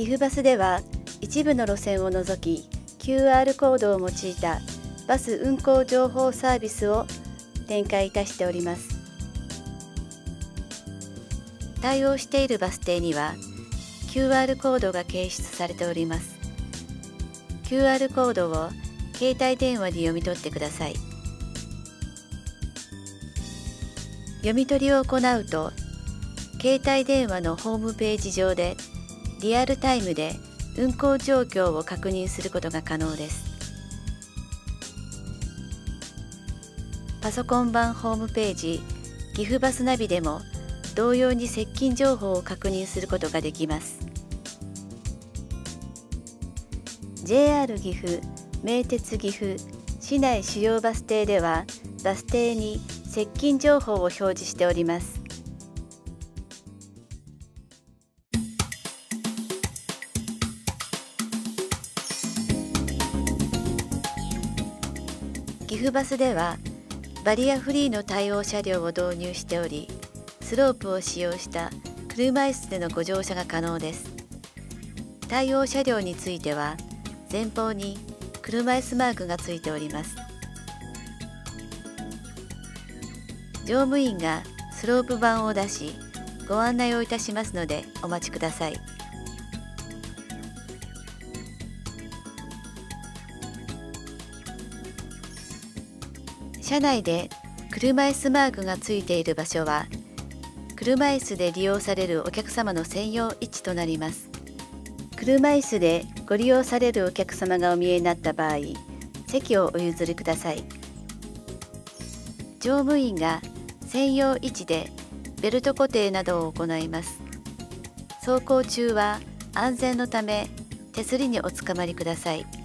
岐阜バスでは一部の路線を除き QR コードを用いたバス運行情報サービスを展開いたしております。対応しているバス停には QR コードが掲出されております。QR コードを携帯電話で読み取ってください。読み取りを行うと携帯電話のホームページ上でリアルタイムで運行状況を確認することが可能です。パソコン版ホームページ岐阜バスナビでも同様に接近情報を確認することができます。JR 岐阜名鉄岐阜市内主要バス停ではバス停に接近情報を表示しております。岐阜バスではバリアフリーの対応車両を導入しておりスロープを使用した車椅子でのご乗車が可能です。対応車両については前方に車椅子マークがついております。乗務員がスロープ板を出しご案内をいたしますのでお待ちください。車内で車椅子マークがついている場所は車椅子で利用されるお客様の専用位置となります。車椅子でご利用されるお客様がお見えになった場合席をお譲りください。乗務員が専用位置でベルト固定などを行います。走行中は安全のため手すりにおつかまりください。